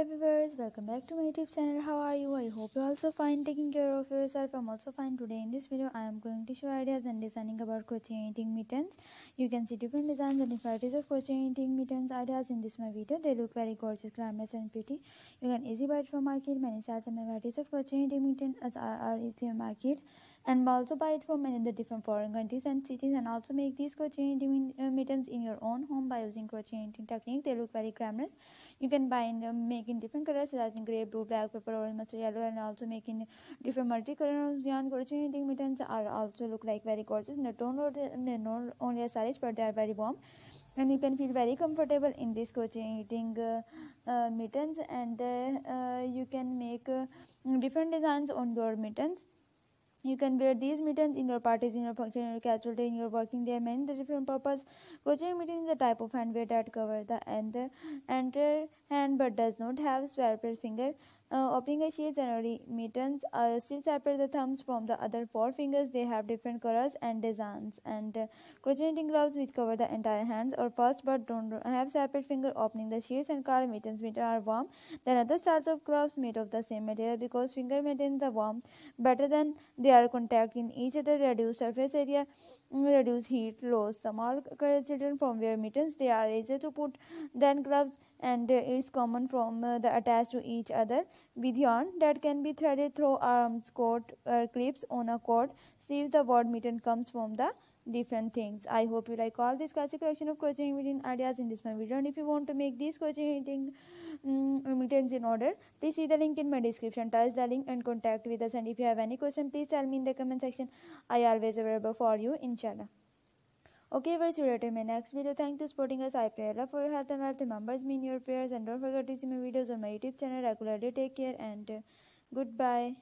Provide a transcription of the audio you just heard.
hello viewers welcome back to my youtube channel. How are you? I hope you're also fine. Taking care of yourself i'm also fine. Today in this video i am going to show ideas and designing about crochet knitting mittens. You can see different designs and varieties of crochet knitting mittens ideas in this my video. They look very gorgeous glamorous and pretty. You can easily buy it from market. Many styles and varieties of crochet knitting mittens are, are easily market and also buy it from many the different foreign countries and cities and also make these crochet uh, mittens in your own home by using crochet technique. They look very glamorous. You can buy in um, make in different colors such as gray blue black purple orange mustard yellow and also make in different multicolor yarn crochet mittens are also look like very gorgeous. Not only not only stylish but they are very warm. And you can feel very comfortable in this crochet knitting uh, uh, mittens and uh, uh you can make uh, different designs on your mittens you can wear these mittens in your parties, in your function, in your casual day, in your working day, many different purpose. Crochet mitten is a type of handwear that cover the enter hand but does not have swivel finger. Uh, opening a sheet generally mittens uh, still separate the thumbs from the other four fingers. They have different colors and designs. And uh, crochet knitting gloves which cover the entire hands or first but don't have separate finger opening the sheets and color mittens which are warm. Then other styles of gloves made of the same material because finger maintain the warmth better than they are contact in each other reduce surface area reduce heat loss. Small children from wear mittens they are easier to put than gloves and it's common from uh, the attached to each other. With yarn that can be threaded through arms uh, clips on a coat sleeves the word mitten comes from the different things. I hope you like all this classic collection of crochet mitten ideas in this my video. And if you want to make these crochet knitting um, mittens in order please see the link in my description. Touch the link and contact with us. And if you have any question please tell me in the comment section. I always available for you inshallah Okay, we'll you later in my next video. Thank you for supporting us. I pray Allah for your health and wealth. Remembers me in your prayers and don't forget to see my videos on my YouTube channel regularly. Take care and uh, goodbye.